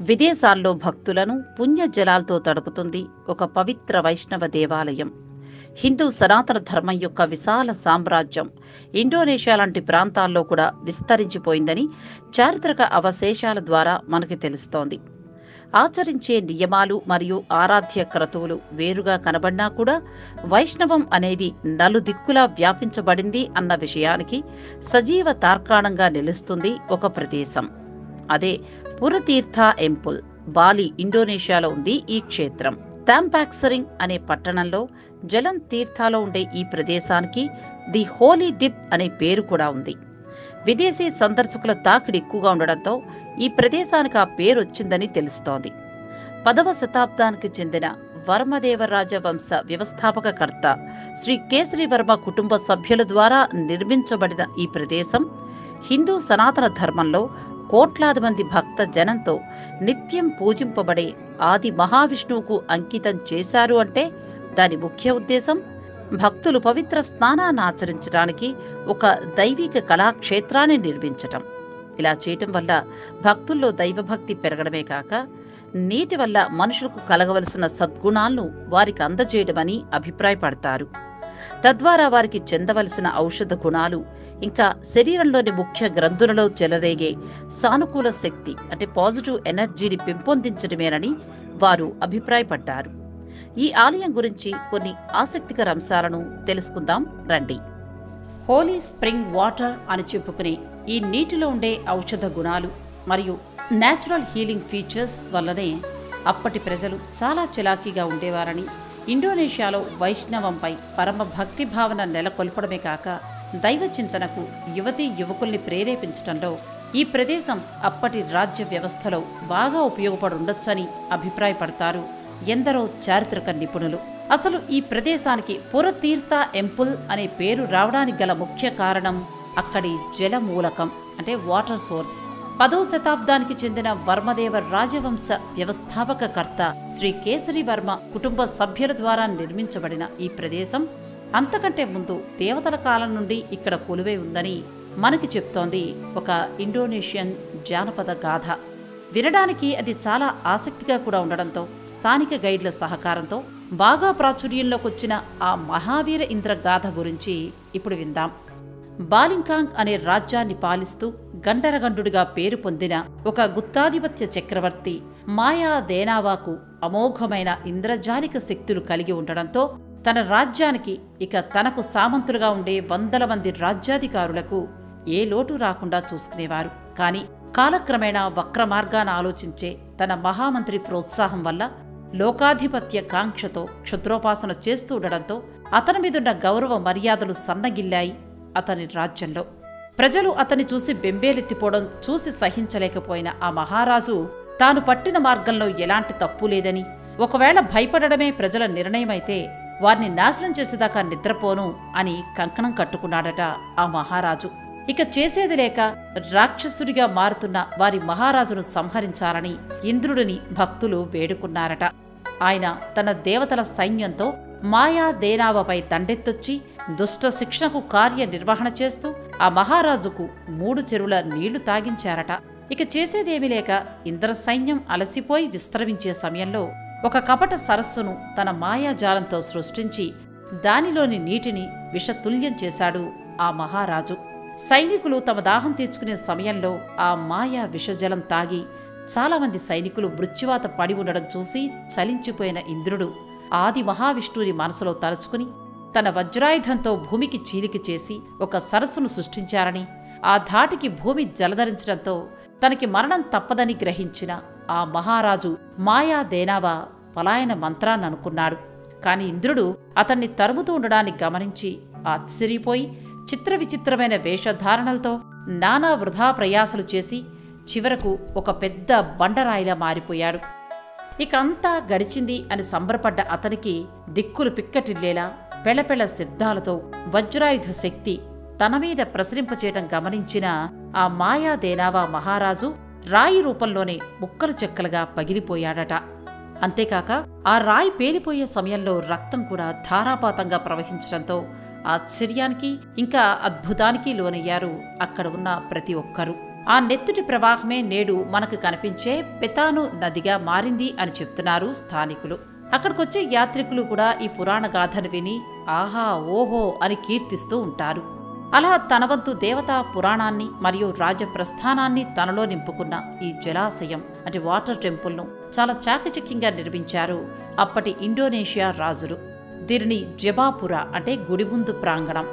విదేశాల్లో భక్తులను పుణ్యజలాలతో తడుపుతుంది ఒక పవిత్ర వైష్ణవ దేవాలయం. హిందూ సనాతన ధర్మం యొక్క విశాల సామ్రాజ్యం ఇండోనేషియా లాంటి ప్రాంతాల్లో కూడా విస్తరించిపోయిందని చారిత్రక అవశేషాల ద్వారా మనకి తెలుస్తోంది. ఆచరించే నియమాలు మరియు ఆరాధ్య క్రతువులు వేరుగా కనబడినా కూడా వైష్ణవం అనేది నలుదిక్కులా వ్యాపించబడింది అన్న విషయానికి సజీవ తార్కాణంగా నిలుస్తుంది ఒక ప్రదేశం. అదే పురతీర్థ ఎంపుల్ బాలి ఇండోనేషియాలో ఉంది ఈ క్షేత్రం. తాంపాక్సరింగ్ అనే పట్టణంలో జలం తీర్థాలో ఉండే ఈ ప్రదేశానికి ది హోలీ డిప్ అనే పేరు కూడా ఉంది. విదేశీ సందర్శకుల తాకిడి ఎక్కువగా ఉండడంతో ఈ ప్రదేశానికి ఆ పేరు వచ్చిందని తెలుస్తోంది. పదవ శతాబ్దానికి చెందిన వర్మదేవరాజ వంశ వ్యవస్థాపకకర్త శ్రీ కేసరి వర్మ కుటుంబ సభ్యుల ద్వారా నిర్మించబడిన ఈ ప్రదేశం హిందూ సనాతన ధర్మంలో కోట్లాది మంది భక్త జనంతో నిత్యం పూజింపబడే ఆది మహావిష్ణువుకు అంకితం చేశారు అంటే దాని ముఖ్య ఉద్దేశం భక్తులు పవిత్ర స్నానాన్ని ఆచరించడానికి ఒక దైవిక కళాక్షేత్రాన్ని నిర్మించటం. ఇలా చేయటం వల్ల భక్తుల్లో దైవభక్తి పెరగడమే కాక నీటి వల్ల మనుషులకు కలగవలసిన సద్గుణాలను వారికి అందజేయడమని అభిప్రాయపడతారు. తద్వారా వారికి చెందవలసిన ఔషధ గుణాలు ఇంకా శరీరంలోని ముఖ్య గ్రంథులలో చెలరేగే సానుకూల శక్తి అంటే పాజిటివ్ ఎనర్జీని పెంపొందించడమేనని వారు అభిప్రాయపడ్డారు. ఈ ఆలయం గురించి కొన్ని ఆసక్తికర అంశాలను తెలుసుకుందాం. రండి. హోలీ స్ప్రింగ్ వాటర్ అని చెప్పుకునే ఈ నీటిలో ఉండే ఔషధ గుణాలు మరియు నేచురల్ హీలింగ్ ఫీచర్స్ వల్లనే అప్పటి ప్రజలు చాలా చిలాకీగా ఉండేవారని ఇండోనేషియాలో వైష్ణవంపై పరమ భక్తి భావన నెలకొల్పడమే కాక దైవ చింతనకు యువతీ యువకుల్ని ప్రేరేపించడంలో ఈ ప్రదేశం అప్పటి రాజ్య వ్యవస్థలో బాగా ఉపయోగపడుండొచ్చని అభిప్రాయపడతారు ఎందరో చారిత్రక నిపుణులు. అసలు ఈ ప్రదేశానికి పురతీర్థ ఎంపుల్ అనే పేరు రావడానికి గల ముఖ్య కారణం అక్కడి జలమూలకం అంటే వాటర్ సోర్స్. పదో శతాబ్దానికి చెందిన వర్మదేవ రాజవంశ వ్యవస్థాపకకర్త శ్రీ కేసరి వర్మ కుటుంబ సభ్యుల ద్వారా నిర్మించబడిన ఈ ప్రదేశం అంతకంటే ముందు దేవతల కాలం నుండి ఇక్కడ కొలువై ఉందని మనకి చెప్తోంది ఒక ఇండోనేషియన్ జానపద గాథ. వినడానికి అది చాలా ఆసక్తిగా కూడా ఉండడంతో స్థానిక గైడ్ల సహకారంతో బాగా ప్రాచుర్యంలోకి వచ్చిన ఆ మహావీర ఇంద్ర గాథ గురించి ఇప్పుడు విందాం. బాలింకాంగ్ అనే రాజ్యాన్ని పాలిస్తూ గండరగండుడిగా పేరు పొందిన ఒక గుత్తాధిపత్య చక్రవర్తి మాయా దేనావాకు అమోఘమైన ఇంద్రజాలిక శక్తులు కలిగి ఉండడంతో తన రాజ్యానికి ఇక తనకు సామంతులుగా ఉండే వందల మంది రాజ్యాధికారులకు ఏ లోటు రాకుండా చూసుకునేవారు. కాని కాలక్రమేణా వక్ర మార్గాన ఆలోచించే తన మహామంత్రి ప్రోత్సాహం వల్ల లోకాధిపత్య కాంక్షతో క్షుద్రోపాసన చేస్తూ ఉండడంతో అతని మీదున్న గౌరవ మర్యాదలు సన్నగిల్లాయి. అతని రాజ్యంలో. ప్రజలు అతని చూసి బెంబేలెత్తిపోవడం చూసి సహించలేకపోయిన ఆ మహారాజు తాను పట్టిన మార్గంలో ఎలాంటి తప్పు లేదని ఒకవేళ భయపడడమే ప్రజల నిర్ణయమైతే వారిని నాశనం చేసేదాకా నిద్రపోను అని కంకణం కట్టుకున్నాడట ఆ మహారాజు. ఇక చేసేది లేక రాక్షసుడిగా మారుతున్న వారి మహారాజును సంహరించాలని ఇంద్రుడిని భక్తులు వేడుకున్నారట. ఆయన తన దేవతల సైన్యంతో మాయా దేనావపై దండెత్తొచ్చి దుష్ట శిక్షణకు కార్యనిర్వహణ చేస్తూ ఆ మహారాజుకు మూడు చెరువుల నీళ్ళు తాగించారట. ఇక చేసేదేమీ లేక ఇంద్ర సైన్యం అలసిపోయి విశ్రమించే సమయంలో ఒక కపట సరస్సును తన మాయాజాలంతో సృష్టించి దానిలోని నీటిని విషతుల్యం చేశాడు ఆ మహారాజు. సైనికులు తమ దాహం తీర్చుకునే సమయంలో ఆ మాయా విషజలం తాగి చాలామంది సైనికులు మృత్యువాత పడి ఉండడం చూసి చలించిపోయిన ఇంద్రుడు ఆది మహావిష్ణువుని మనసులో తలుచుకుని తన వజ్రాయుధంతో భూమికి చీలిక చేసి ఒక సరస్సును సృష్టించారని ఆ ధాటికి భూమి జలధరించడంతో తనకి మరణం తప్పదని గ్రహించిన ఆ మహారాజు మాయా దేనావా పలాయన మంత్రాన్ని అనుకున్నాడు కాని ఇంద్రుడు అతన్ని తరుముతూ ఉండడాన్ని గమనించి ఆశ్చర్యపోయి చిత్ర విచిత్రమైన వేషధారణలతో నానా వృధా ప్రయాసలు చేసి చివరకు ఒక పెద్ద బండరాయిలా మారిపోయాడు. ఇక అంతా గడిచింది అని సంబరపడ్డ అతనికి దిక్కులు పిక్కటిల్లేలా పెళపెళ శబ్దాలతో వజ్రాయుధ శక్తి తన మీద ప్రసరింపచేయటం గమనించిన ఆ మాయాదేనావా మహారాజు రాయి రూపంలోనే ముక్కలు చెక్కలుగా పగిలిపోయాడట. అంతేకాక ఆ రాయి పేలిపోయే సమయంలో రక్తం కూడా ధారాపాతంగా ప్రవహించడంతో ఆశ్చర్యానికి ఇంకా అద్భుతానికి లోనయ్యారు అక్కడ ఉన్న ప్రతి ఒక్కరూ. ఆ నెత్తుటి ప్రవాహమే నేడు మనకు కనిపించే పెతాను నదిగా మారింది అని చెప్తున్నారు స్థానికులు. అక్కడికొచ్చే యాత్రికులు కూడా ఈ పురాణ గాథను విని ఆహా ఓహో అని కీర్తిస్తూ ఉంటారు. అలా తనవంతు దేవతా పురాణాన్ని మరియు రాజప్రస్థానాన్ని తనలో నింపుకున్న ఈ జలాశయం అంటే వాటర్ టెంపుల్ను చాలా చాకచక్యంగా నిర్మించారు అప్పటి ఇండోనేషియా రాజులు. దీనిని జబాపుర అంటే గుడి ముందు ప్రాంగణం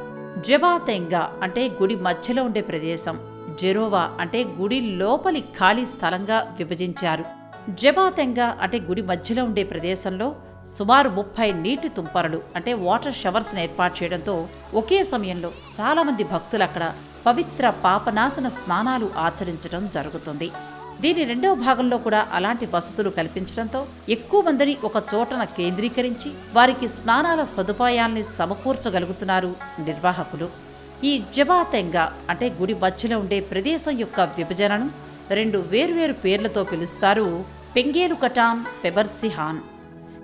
జబాతెంగా అంటే గుడి మధ్యలో ఉండే ప్రదేశం జెరోవా అంటే గుడి లోపలి ఖాళీ స్థలంగా విభజించారు. జబాతెంగా అంటే గుడి మధ్యలో ఉండే ప్రదేశంలో సుమారు ముప్పై నీటి తుంపరలు అంటే వాటర్ షవర్స్ని ఏర్పాటు చేయడంతో ఒకే సమయంలో చాలామంది భక్తులు అక్కడ పవిత్ర పాపనాశన స్నానాలు ఆచరించడం జరుగుతుంది. దీని రెండవ భాగంలో కూడా అలాంటి వసతులు కల్పించడంతో ఎక్కువ మందిని ఒక చోటన కేంద్రీకరించి వారికి స్నానాల సదుపాయాల్ని సమకూర్చగలుగుతున్నారు నిర్వాహకులు. ఈ జబాతెంగా అంటే గుడి మధ్యలో ఉండే ప్రదేశం యొక్క విభజనను రెండు వేర్వేరు పేర్లతో పిలుస్తారు పెంగేలు కటాన్ పెబర్సిహాన్.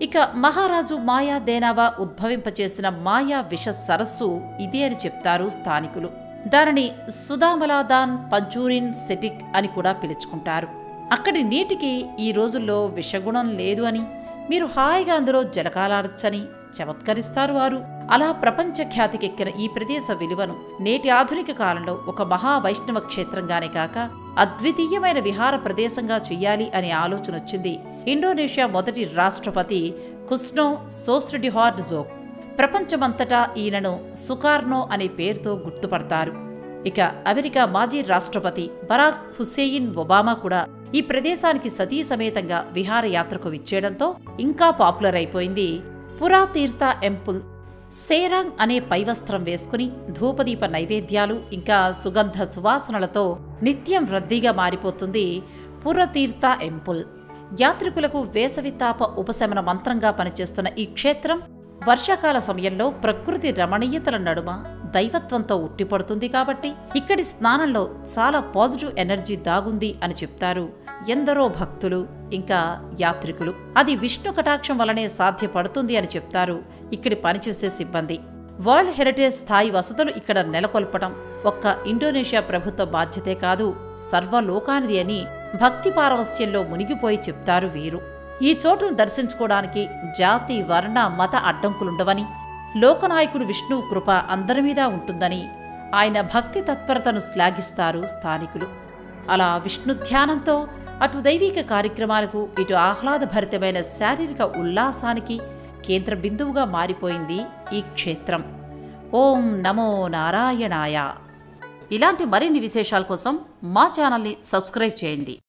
ఇక మహారాజు మాయా దేనావా ఉద్భవింపచేసిన మాయా విష సరస్సు ఇదే అని చెప్తారు స్థానికులు. దానిని సుదామలాదాన్ పంచూరిన్ సెటిక్ అని కూడా పిలుచుకుంటారు. అక్కడి నీటికి ఈ రోజుల్లో విషగుణం లేదు అని మీరు హాయిగా అందులో జలకాలాడచ్చని చమత్కరిస్తారు వారు. అలా ప్రపంచ ఖ్యాతికెక్కిన ఈ ప్రదేశ విలువను నేటి ఆధునిక కాలంలో ఒక మహా వైష్ణవ క్షేత్రంగానే కాక అద్వితీయమైన విహార ప్రదేశంగా చెయ్యాలి అనే ఆలోచన వచ్చింది. ఇండోనేషియా మొదటి రాష్ట్రపతి కుస్నో సోస్రిడిహార్డ్ జోక్ ప్రపంచమంతటా ఈయనను సుకార్నో అనే పేరుతో గుర్తుపడతారు. ఇక అమెరికా మాజీ రాష్ట్రపతి బరాక్ హుస్సేయిన్ ఒబామా కూడా ఈ ప్రదేశానికి సతీ సమేతంగా విహారయాత్రకు విచ్చేయడంతో ఇంకా పాపులర్ అయిపోయింది. పురాతీర్థ ఎంపుల్. సేరాంగ్ అనే పైవస్త్రం వేసుకుని ధూపదీప నైవేద్యాలు ఇంకా సుగంధ సువాసనలతో నిత్యం రద్దీగా మారిపోతుంది పురతీర్థ ఎంపుల్. యాత్రికులకు వేసవితాప ఉపశమన మంత్రంగా పనిచేస్తున్న ఈ క్షేత్రం వర్షాకాల సమయంలో ప్రకృతి రమణీయతల నడుమ దైవత్వంతో ఉట్టిపడుతుంది కాబట్టి ఇక్కడి స్నానంలో చాలా పాజిటివ్ ఎనర్జీ దాగుంది అని చెప్తారు ఎందరో భక్తులు ఇంకా యాత్రికులు. అది విష్ణు కటాక్షం వలనే సాధ్యపడుతుంది అని చెప్తారు ఇక్కడి పనిచేసే సిబ్బంది. వరల్డ్ హెరిటేజ్ స్థాయి వసతులు ఇక్కడ నెలకొల్పటం ఒక్క ఇండోనేషియా ప్రభుత్వ బాధ్యతే కాదు సర్వలోకానిది అని భక్తి పారవస్యంలో మునిగిపోయి చెప్తారు వీరు. ఈ చోటును దర్శించుకోవడానికి జాతి వర్ణ మత అడ్డంకులుండవని లోకనాయకుడు విష్ణువు కృప అందరి మీద ఉంటుందని ఆయన భక్తి తత్పరతను శ్లాఘిస్తారు స్థానికులు. అలా విష్ణు ధ్యానంతో అటు దైవిక కార్యక్రమాలకు ఇటు ఆహ్లాదభరితమైన శారీరక ఉల్లాసానికి కేంద్ర బిందువుగా మారిపోయింది ఈ క్షేత్రం. ఓం నమో నారాయణాయ. ఇలాంటి మరిన్ని విశేషాల కోసం మా ఛానల్ని సబ్స్క్రైబ్ చేయండి.